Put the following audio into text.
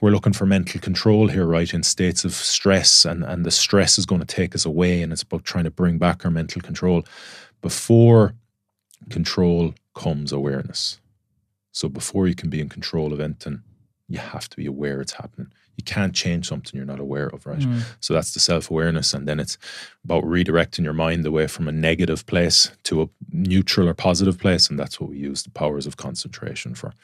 we're looking for mental control here, right? In states of stress, and and the stress is going to take us away, and it's about trying to bring back our mental control. Before control comes awareness. So before you can be in control of anything, you have to be aware it's happening. You can't change something you're not aware of, right? Mm. So that's the self awareness. And then it's about redirecting your mind away from a negative place to a neutral or positive place. And that's what we use the powers of concentration for.